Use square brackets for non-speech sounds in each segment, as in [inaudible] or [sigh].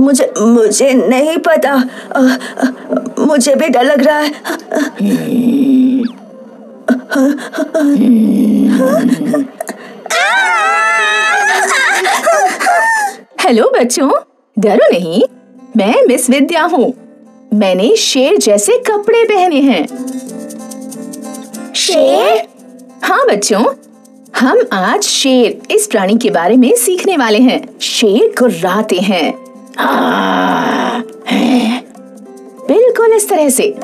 मुझे मुझे नहीं पता। मुझे भी डर लग रहा है। हेलो बच्चों डरो नहीं। मैं मिस विद्या हूँ। मैंने शेर जैसे कपड़े पहने हैं। शेर? हाँ बच्चों हम आज शेर इस प्राणी के बारे में सीखने वाले हैं। शेर गुर्राते हैं। बिल्कुल इस तरह से।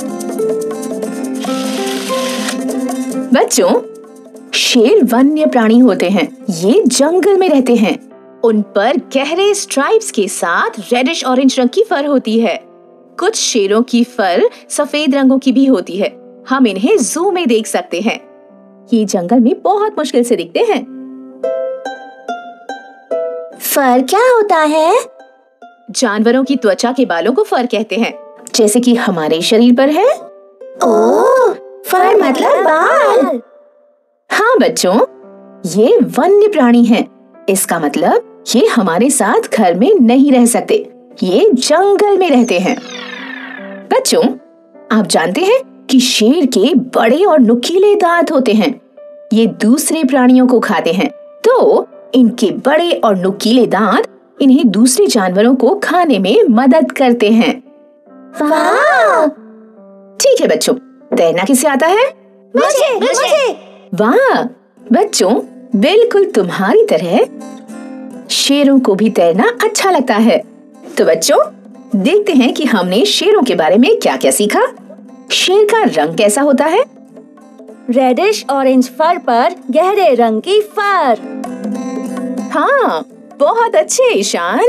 बच्चों, शेर वन्य प्राणी होते हैं। ये जंगल में रहते हैं। उन पर गहरे स्ट्राइप्स के साथ रेडिश ऑरेंज रंग की फर होती है। कुछ शेरों की फर सफ़ेद रंगों की भी होती है। हम इन्हें जू में देख सकते हैं। ये जंगल में बहुत मुश्किल से दिखते हैं। फर क्या होता है? जानवरों की त्वचा के बालों को फर कहते हैं। जैसे कि हमारे शरीर पर है। ओ फर मतलब बाल। हाँ बच्चों ये वन्य प्राणी हैं। इसका मतलब ये हमारे साथ घर में नहीं रह सकते। ये जंगल में रहते हैं। बच्चों आप जानते हैं कि शेर के बड़े और नुकीले दांत होते हैं। ये दूसरे प्राणियों को खाते हैं। तो इनके बड़े और नुकीले दांत इन्हें दूसरे जानवरों को खाने में मदद करते हैं। वाह! ठीक है बच्चों तैरना किसे आता है? मुझे मुझे। वाह! बच्चों बिल्कुल तुम्हारी तरह शेरों को भी तैरना अच्छा लगता है। तो बच्चों देखते हैं कि हमने शेरों के बारे में क्या क्या सीखा। शेर का रंग कैसा होता है? रेडिश ऑरेंज फर पर गहरे रंग की फर हाँ बहुत अच्छे, ईशान।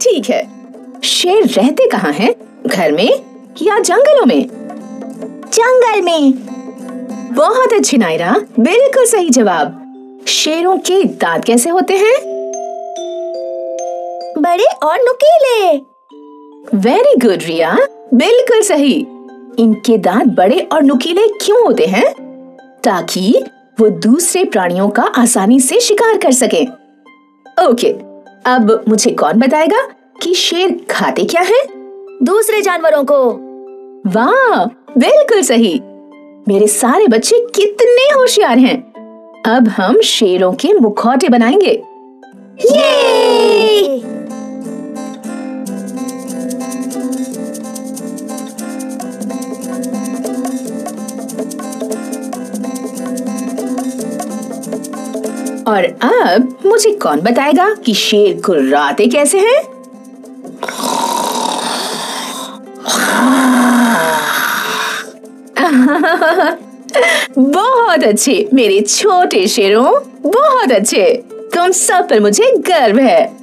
ठीक है। शेर रहते कहाँ हैं? घर में या जंगलों में? जंगल में। बहुत अच्छी, नायरा। बिल्कुल सही जवाब। शेरों के दांत कैसे होते हैं? बड़े और नुकीले। Very good Riya. बिल्कुल सही। इनके दांत बड़े और नुकीले क्यों होते हैं? ताकि वो दूसरे प्राणियों का आसानी से शिकार कर सके। ओके, अब मुझे कौन बताएगा कि शेर खाते क्या है? दूसरे जानवरों को। वाह, बिल्कुल सही। मेरे सारे बच्चे कितने होशियार हैं। अब हम शेरों के मुखौटे बनाएँगे। ये और अब मुझे कौन बताएगा कि शेर गुर्राते कैसे हैं? [laughs] बहुत अच्छे, मेरे छोटे शेरों, बहुत अच्छे। तुम सब पर मुझे गर्व है।